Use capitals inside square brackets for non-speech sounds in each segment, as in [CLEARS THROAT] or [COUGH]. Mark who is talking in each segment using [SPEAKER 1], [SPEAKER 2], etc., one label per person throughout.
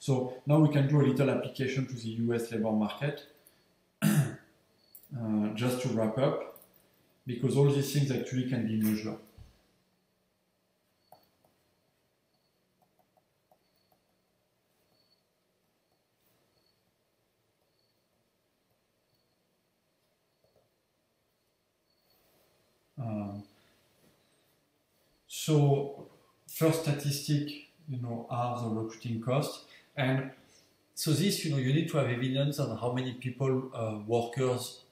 [SPEAKER 1] So now we can do a little application to the US labor market. [CLEARS THROAT] uh, just to wrap up, because all these things actually can be measured. Um, so first statistic, you know, are the recruiting costs. And so this, you know, you need to have evidence on how many people, uh, workers,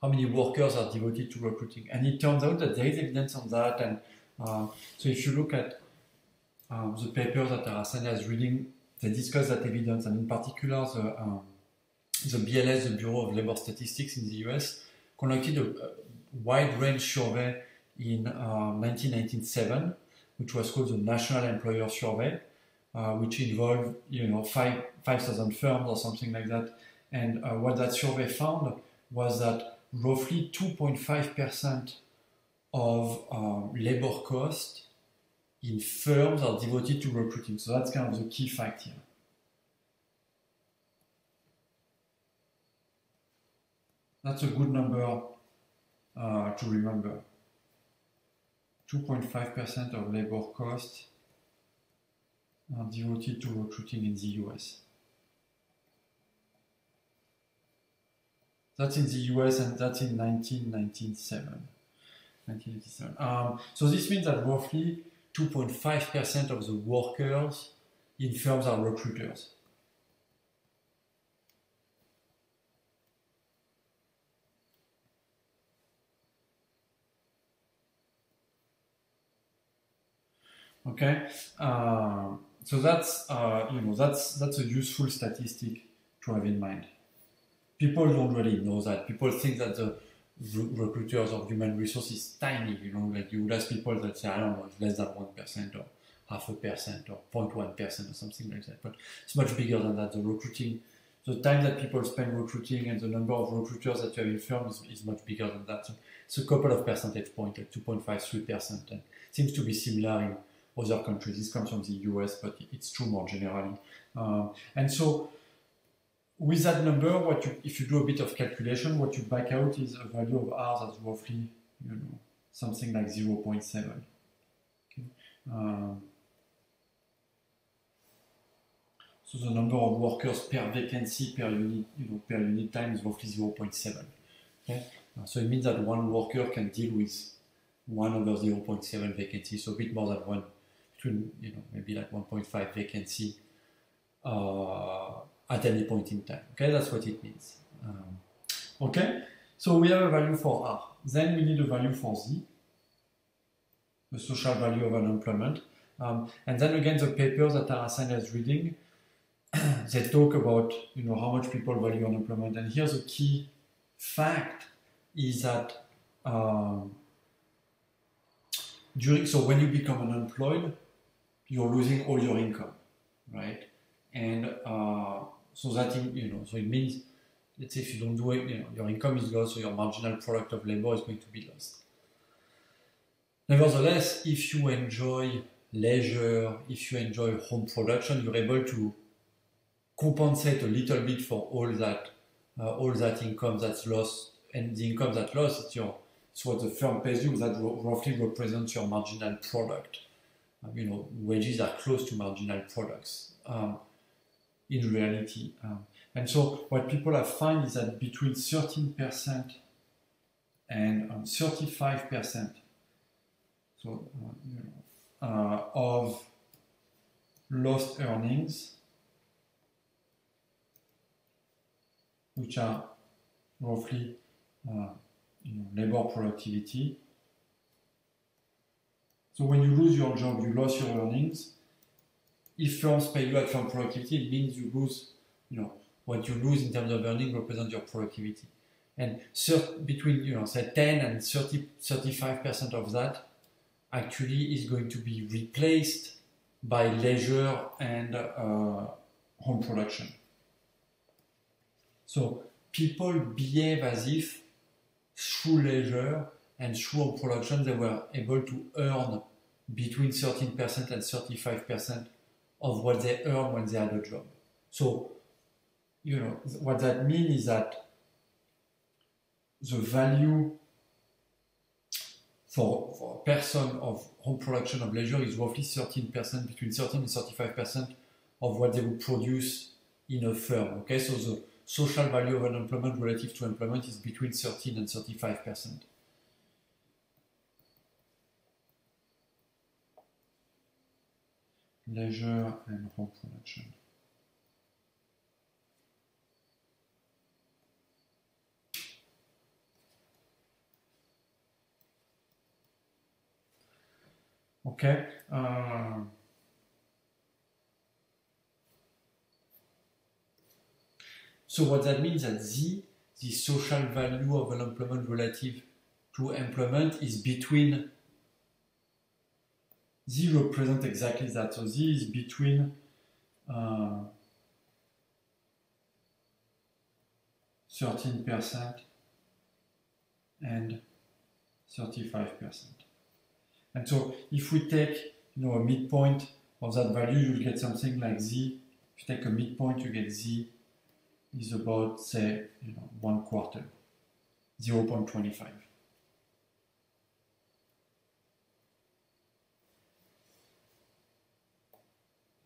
[SPEAKER 1] how many workers are devoted to recruiting. And it turns out that there is evidence on that. And uh, so if you look at um, the papers that Arasanya is reading, they discuss that evidence. And in particular, the, um, the BLS, the Bureau of Labor Statistics in the US, conducted a, a wide range survey in uh, 1997, which was called the National Employer Survey, uh, which involved you know five 5,000 firms or something like that. And uh, what that survey found was that roughly 2.5% of um, labor cost in firms are devoted to recruiting. So that's kind of the key fact here. That's a good number uh, to remember. 2.5% of labor costs are devoted to recruiting in the US. That's in the US and that's in 1997. 1987. Um, so this means that roughly 2.5% of the workers in firms are recruiters. Okay, uh, so that's uh, you know that's that's a useful statistic to have in mind. People don't really know that. People think that the recruiters of human resources is tiny. You know, like you would ask people that say I don't know, it's less than one percent or half a percent or 0.1 percent or something like that. But it's much bigger than that. The recruiting, the time that people spend recruiting and the number of recruiters that you have in firms is, is much bigger than that. So it's a couple of percentage points, like 2.5, 3 percent, and seems to be similar in other countries. This comes from the US, but it's true more generally. Um, and so, with that number, what you, if you do a bit of calculation, what you back out is a value of R that's roughly, you know, something like 0.7. Okay. Um, so the number of workers per vacancy per unit, you know, per unit time is roughly 0.7. Okay. Uh, so it means that one worker can deal with one over 0.7 vacancy, so a bit more than one between you know maybe like 1.5 vacancy uh, at any point in time. Okay, that's what it means. Um, okay, so we have a value for R. Then we need a value for Z, the social value of unemployment. Um, and then again, the papers that Arasanya is reading, [CLEARS THROAT] they talk about you know how much people value unemployment. And here's a key fact: is that um, during so when you become unemployed, you're losing all your income, right? And uh, so that you know, so it means let's say if you don't do it, you know, your income is lost, so your marginal product of labor is going to be lost. Nevertheless, if you enjoy leisure, if you enjoy home production, you're able to compensate a little bit for all that, uh, all that income that's lost, and the income that's lost, it's your, it's what the firm pays you. That roughly represents your marginal product. Um, you know, wages are close to marginal products um, in reality. Um, and so what people have found is that between 13% and 35%, um, so uh, you know, uh, of lost earnings, which are roughly uh, you know, labor productivity, so when you lose your job, you lose your earnings. If firms pay you at firm productivity, it means you lose, you know, what you lose in terms of earning represents your productivity. And between, you know, say 10 and 30, 35% of that actually is going to be replaced by leisure and uh, home production. So people behave as if through leisure and through production they were able to earn between 13% and 35% of what they earned when they had a job. So, you know, what that means is that the value for, for a person of home production of leisure is roughly 13%, between 13 and 35% of what they would produce in a firm. Okay, so the social value of unemployment relative to employment is between 13 and 35%. Leisure and home production. Okay. Uh, so what that means that Z, the social value of unemployment relative to employment is between Z represents exactly that. So Z is between uh, 13% and 35%. And so if we take you know, a midpoint of that value, you'll get something like Z. If you take a midpoint, you get Z is about, say, you know, one quarter, 0.25.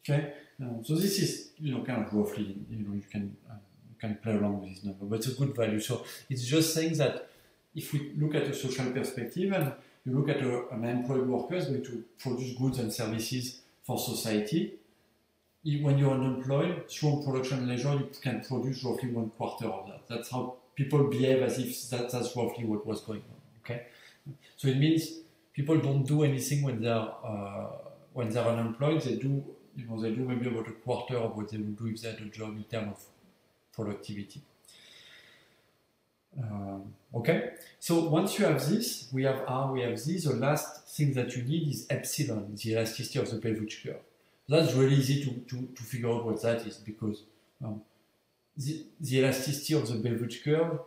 [SPEAKER 1] Okay, um, so this is you know kind of roughly you know you can uh, can play around with this number, but it's a good value. So it's just saying that if we look at a social perspective and you look at a, an employed worker is going to produce goods and services for society. When you're unemployed, through production leisure, you can produce roughly one quarter of that. That's how people behave as if that, that's roughly what was going on. Okay, so it means people don't do anything when they're uh, when they're unemployed. They do you know they do maybe about a quarter of what they would do if they had a job in terms of productivity. Um, okay, so once you have this, we have R, we have this, the last thing that you need is epsilon, the elasticity of the Beveridge curve. That's really easy to, to, to figure out what that is because um, the, the elasticity of the Beveridge curve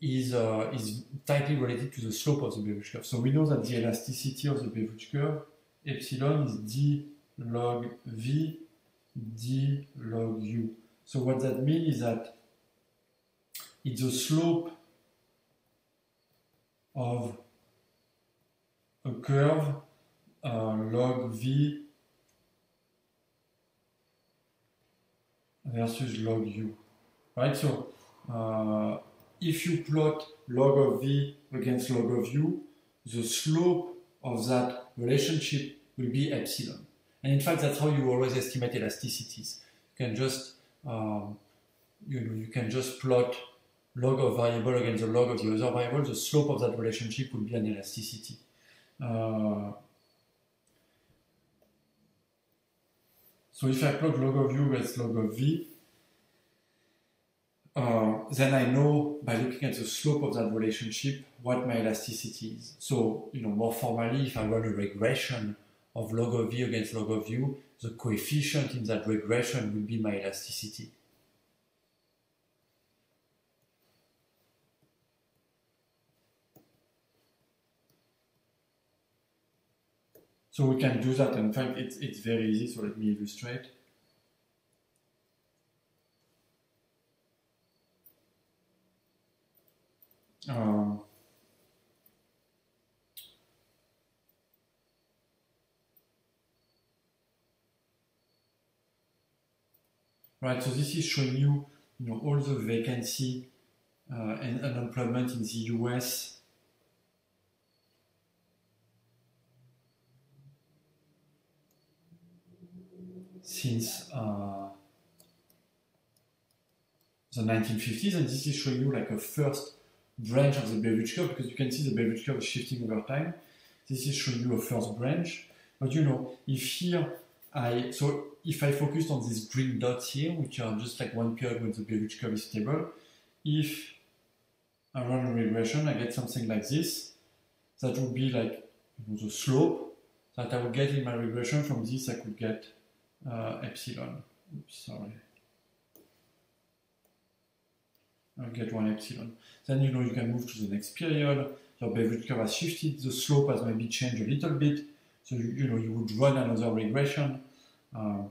[SPEAKER 1] is, uh, is tightly related to the slope of the Beveridge curve. So we know that the elasticity of the Beveridge curve, epsilon, is d log v d log u. So what that means is that it's the slope of a curve uh, log v versus log u. Right? So uh, if you plot log of v against log of u, the slope of that relationship will be epsilon. And in fact, that's how you always estimate elasticities. You can just um, you know you can just plot log of variable against the log of the other variable, the slope of that relationship will be an elasticity. Uh, so if I plot log of u against log of v, uh, then I know by looking at the slope of that relationship what my elasticity is. So, you know, more formally, if I run a regression of log of v against log of u, the coefficient in that regression will be my elasticity. So we can do that. In fact, it's, it's very easy. So let me illustrate. Um, right, so this is showing you, you know, all the vacancy uh, and unemployment in the US since uh, the 1950s, and this is showing you like a first branch of the Beveridge curve because you can see the Beveridge curve is shifting over time. This is showing you a first branch, but you know, if here I so if I focused on these green dots here, which are just like one period when the Beveridge curve is stable, if I run a regression, I get something like this. That would be like the slope that I would get in my regression. From this, I could get uh, epsilon. Oops, sorry. I'll get one epsilon. Then you know you can move to the next period. Your Beveridge curve has shifted. The slope has maybe changed a little bit. So you, you know you would run another regression. um,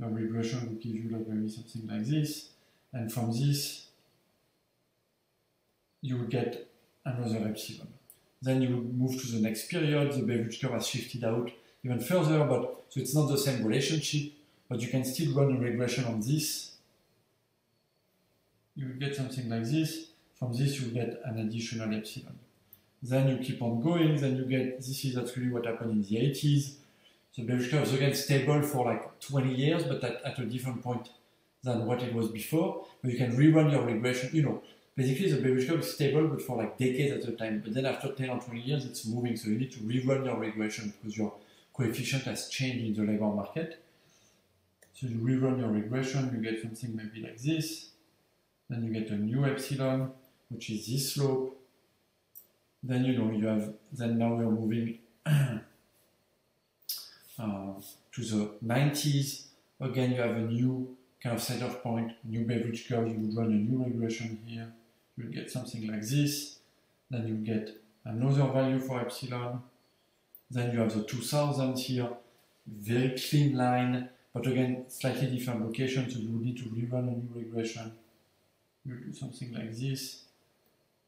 [SPEAKER 1] the regression would give you like maybe something like this, and from this you would get another epsilon. Then you would move to the next period, the Beveridge curve has shifted out even further, but so it's not the same relationship, but you can still run a regression on this. You would get something like this. From this, you would get an additional epsilon. Then you keep on going, then you get, this is actually what happened in the 80s. The curve is again stable for like 20 years, but at, at a different point than what it was before. But you can rerun your regression, you know, basically the curve is stable, but for like decades at a time. But then after 10 or 20 years, it's moving, so you need to rerun your regression because your coefficient has changed in the labor market. So you rerun your regression, you get something maybe like this. Then you get a new epsilon, which is this slope. Then you know you have, then now we are moving [CLEARS THROAT] uh, to the 90s. Again, you have a new kind of center point, new Beveridge curve. You would run a new regression here. You'll get something like this. Then you get another value for epsilon. Then you have the 2000 here, very clean line, but again, slightly different location, so you would need to rerun a new regression. You do something like this,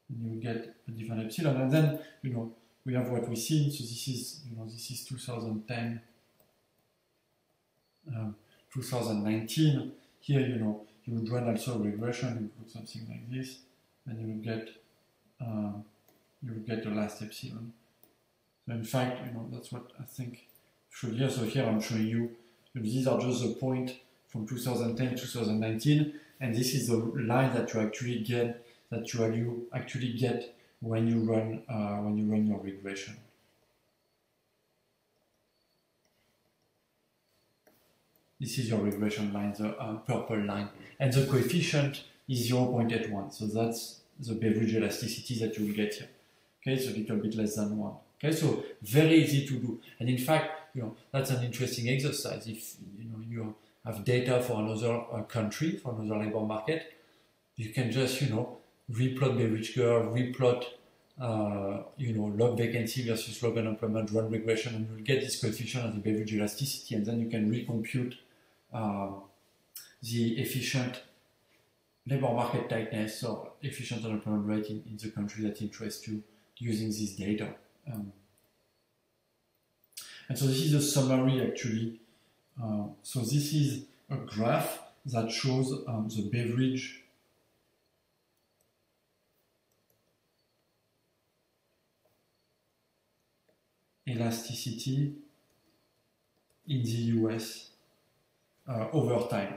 [SPEAKER 1] and you get a different epsilon. And then, you know, we have what we see. So this is, you know, this is 2010, um, 2019. Here, you know, you would run also regression. You put something like this, and you would get, uh, you would get the last epsilon. So in fact, you know, that's what I think should here. So here I'm showing you these are just the point from 2010 2019 and this is the line that you actually get that you actually get when you run uh, when you run your regression. This is your regression line, the uh, purple line, and the coefficient is 0.81. So that's the Beveridge elasticity that you will get here. Okay, it's a little bit less than one. Okay, so very easy to do. And in fact, you know, that's an interesting exercise. If you know you have data for another uh, country, for another labor market, you can just you know replot Beveridge curve, replot uh, you know log vacancy versus log unemployment, run regression, and you'll get this coefficient of the Beveridge elasticity, and then you can recompute uh, the efficient labor market tightness or efficient unemployment rate in, in the country that interests you using this data. Um, and so this is a summary actually. Uh, so this is a graph that shows um, the Beveridge elasticity in the US uh, over time.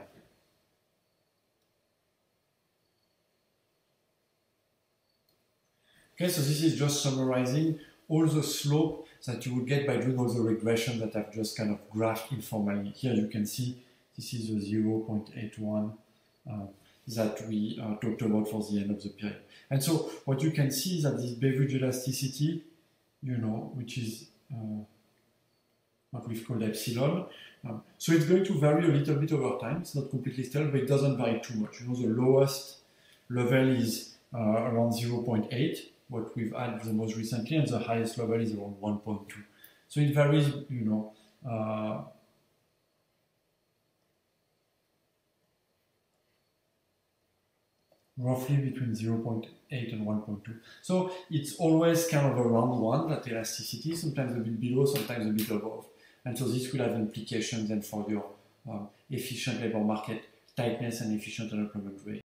[SPEAKER 1] Okay, so this is just summarizing all the slope that you would get by doing all the regression that I've just kind of graphed informally. Here you can see this is the 0.81 uh, that we uh, talked about for the end of the period. And so what you can see is that this Beveridge elasticity, you know, which is what we've called epsilon, um, so it's going to vary a little bit over time. It's not completely stable, but it doesn't vary too much. You know, the lowest level is uh, around 0.8 what we've had the most recently, and the highest level is around 1.2. So it varies, you know, uh, roughly between 0.8 and 1.2. So it's always kind of around 1, that elasticity, sometimes a bit below, sometimes a bit above. And so this will have implications then for your uh, efficient labor market tightness and efficient unemployment rate.